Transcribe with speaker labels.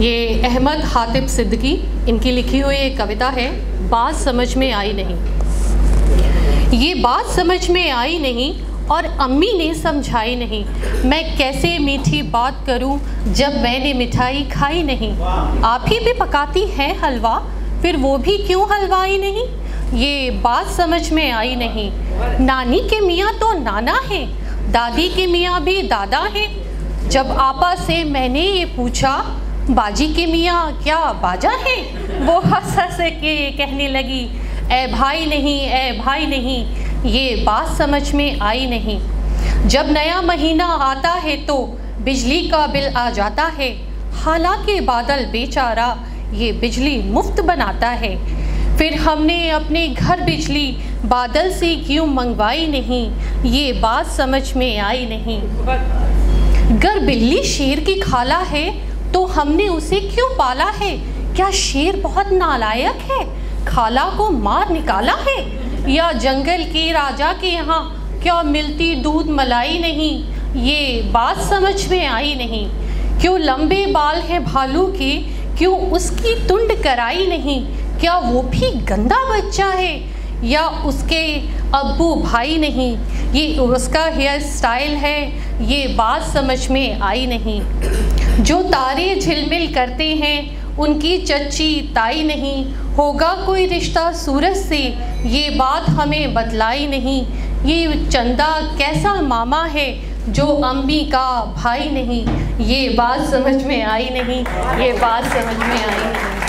Speaker 1: अहमद हातिब सिद्दीकी, इनकी लिखी हुई एक कविता है, बात समझ में आई नहीं। ये बात समझ में आई नहीं और अम्मी ने समझाई नहीं। मैं कैसे मीठी बात करूँ जब मैंने मिठाई खाई नहीं? आप ही भी पकाती हैं हलवा, फिर वो भी क्यों हलवाई नहीं? ये बात समझ में आई नहीं। नानी के मियाँ तो नाना है, दादी के मियाँ भी दादा हैं। जब आपा से मैंने ये पूछा बाजी के मियाँ, क्या बाजा है? वो हंस हंस के कहने लगी, ए भाई नहीं, ए भाई नहीं, ये बात समझ में आई नहीं। जब नया महीना आता है तो बिजली का बिल आ जाता है। हालाँकि बादल बेचारा ये बिजली मुफ़्त बनाता है। फिर हमने अपने घर बिजली बादल से क्यों मंगवाई नहीं? ये बात समझ में आई नहीं। अगर बिल्ली शेर की खाला है तो हमने उसे क्यों पाला है? क्या शेर बहुत नालायक है? खाला को मार निकाला है? या जंगल के राजा के यहाँ क्या मिलती दूध मलाई नहीं? ये बात समझ में आई नहीं। क्यों लंबे बाल हैं भालू के? क्यों उसकी तुंड कराई नहीं? क्या वो भी गंदा बच्चा है? या उसके अब्बू भाई नहीं? ये उसका हेयर स्टाइल है, ये बात समझ में आई नहीं। जो तारे झिलमिल करते हैं, उनकी चच्ची ताई नहीं। होगा कोई रिश्ता सूरज से, ये बात हमें बतलाई नहीं। ये चंदा कैसा मामा है, जो अम्मी का भाई नहीं। ये बात समझ में आई नहीं, ये बात समझ में आई नहीं।